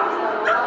Oh,